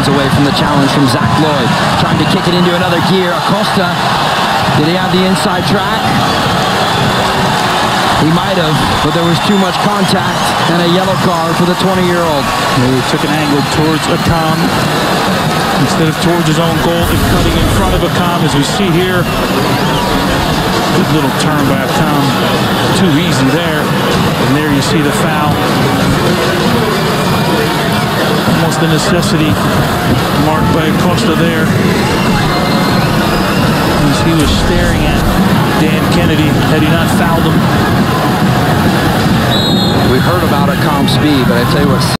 the challenge from Zach Loyd. Trying to kick it into another gear. Acosta, did he have the inside track? He might have, but there was too much contact and a yellow card for the 20-year-old. He took an angle towards Accam instead of towards his own goal and cutting in front of Accam as we see here. Good little turn by Accam. Too easy there. And there you see the foul. A necessity marked by Acosta there. As he was staring at Dan Kennedy had he not fouled him. We've heard about Accam speed, but I tell you what,